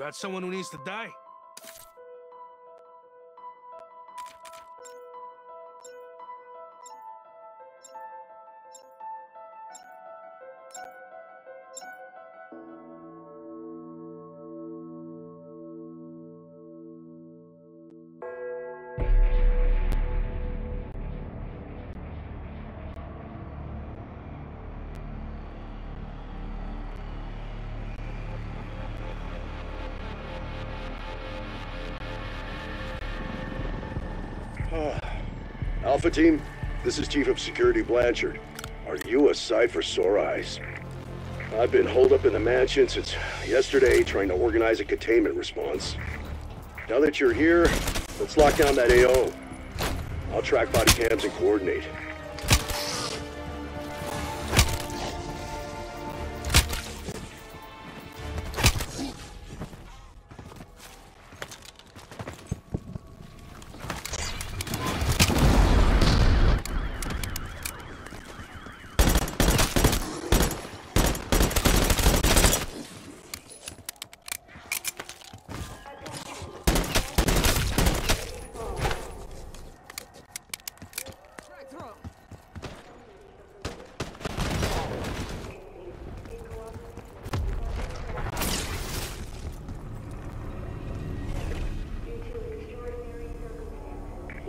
You got someone who needs to die? Alpha Team, this is Chief of Security Blanchard. Are you a sight for sore eyes? I've been holed up in the mansion since yesterday trying to organize a containment response. Now that you're here, let's lock down that AO. I'll track body cams and coordinate.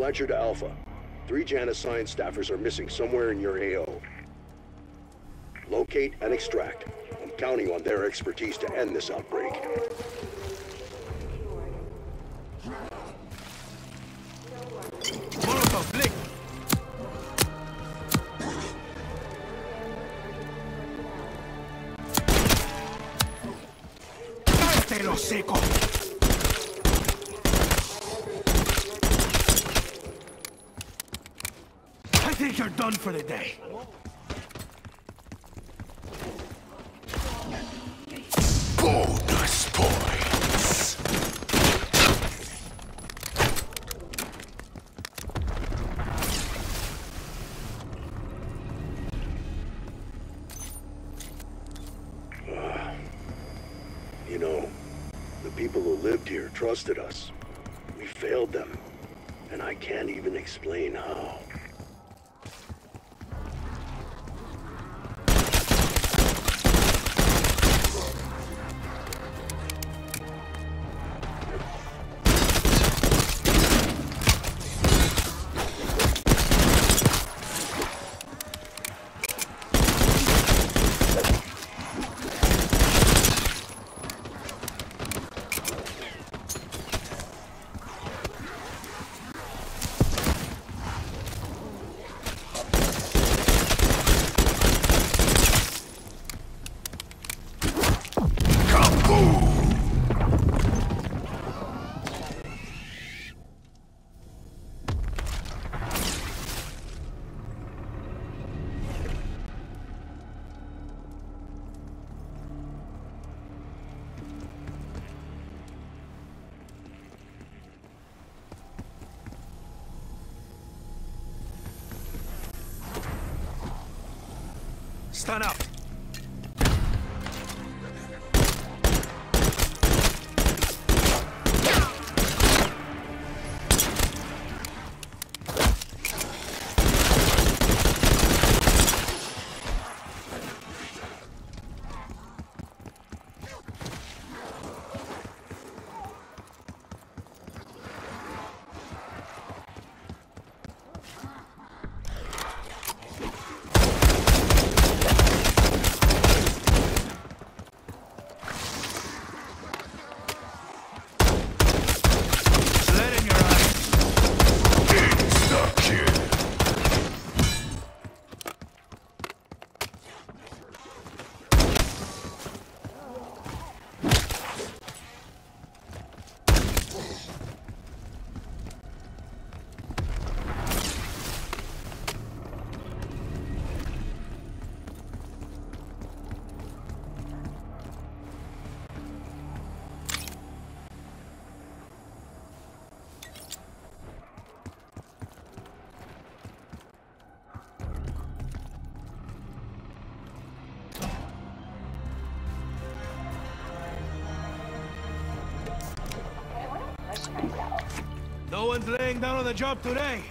Blanchard to Alpha. Three Janus science staffers are missing somewhere in your AO. Locate and extract. I'm counting on their expertise to end this outbreak. For the day. Bonus points. You know, the people who lived here trusted us. We failed them. And I can't even explain how. Stand up. Laying down on the job today.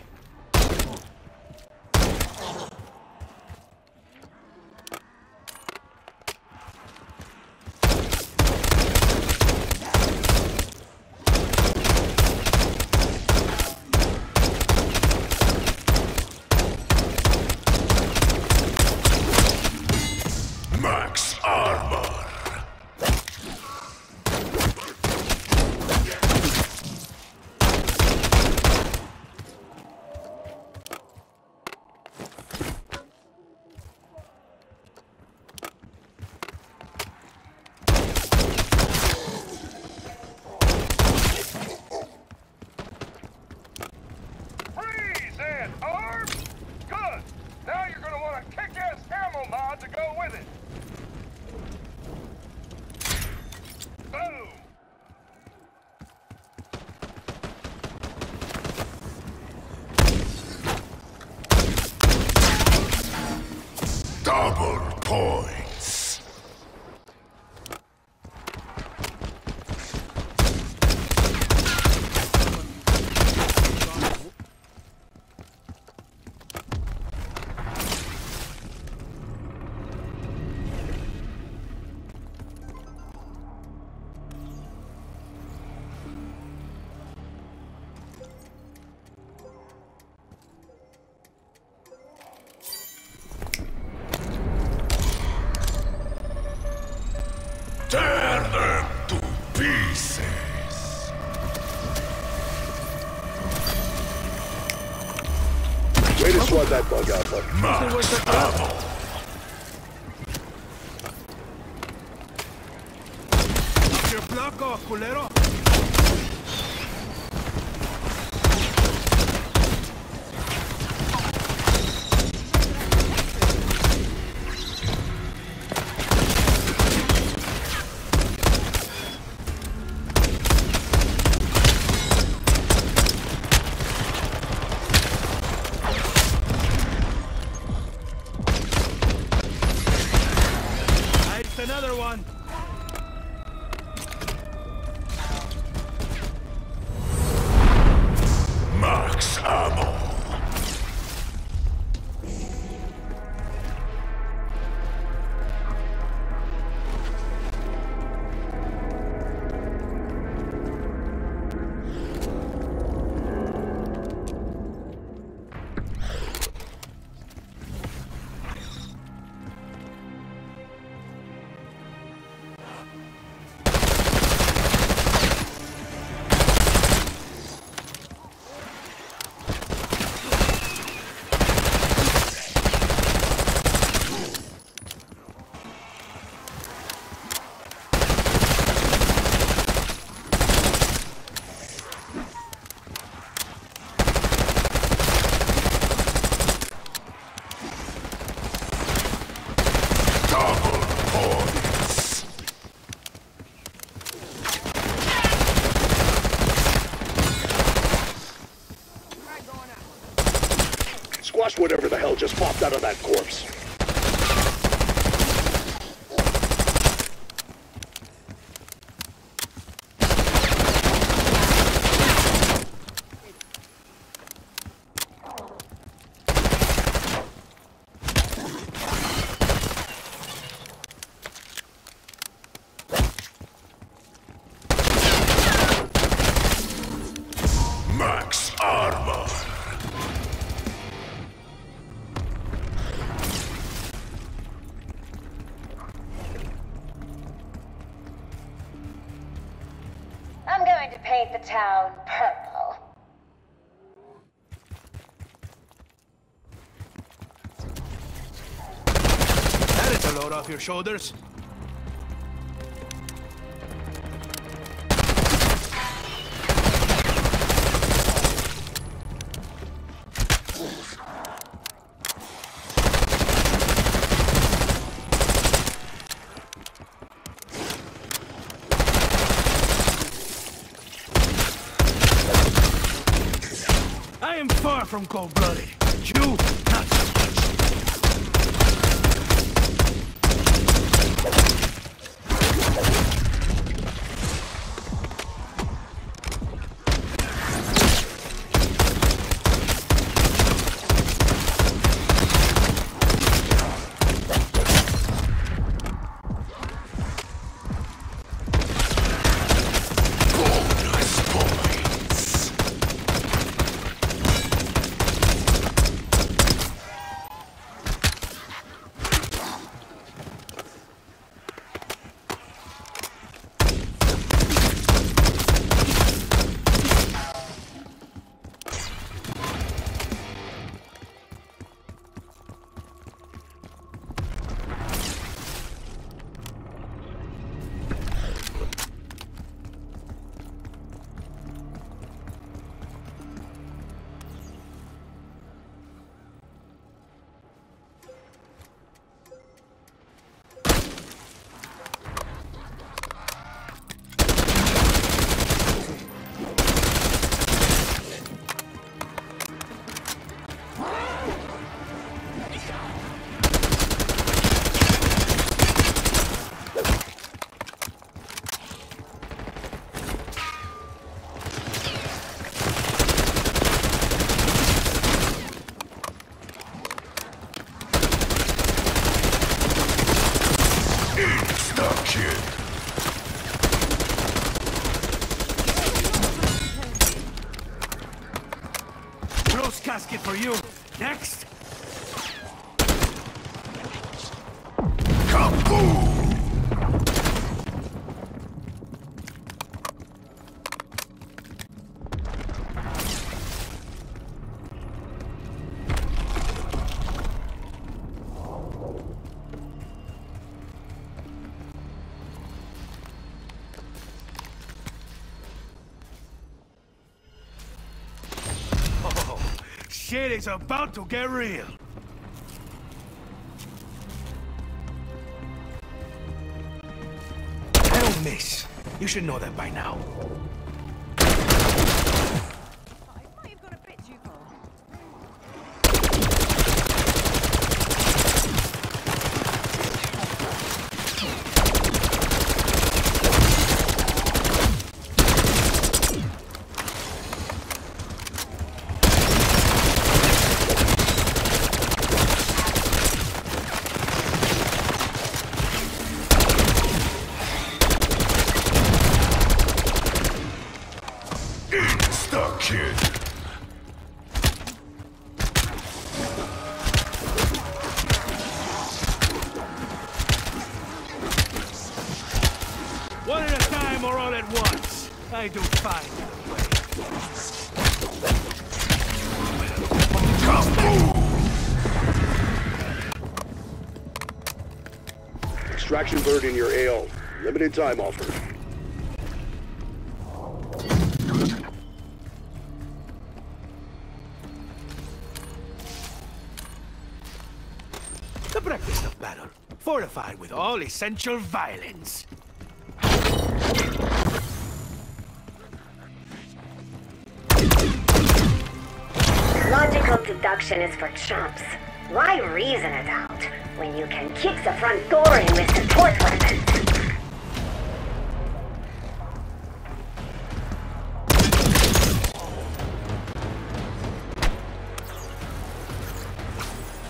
Way to swat that bug out, bud. Ammo. Your block off, culero. Another one. Squash whatever the hell just popped out of that corpse. Paint the town purple. That is a load off your shoulders. I am far from cold-blooded. You, not Next for you. Next. Shit is about to get real. I don't miss. You should know that by now. Insta kill. One at a time or all at once. I do fine either way. Kaboom! Extraction bird in your AO. Limited time offer. Battle, fortified with all essential violence. Logical deduction is for chumps. Why reason it out when you can kick the front door in with support weapons?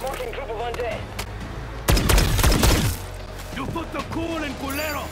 Marking group of undead. You put the cool in culero!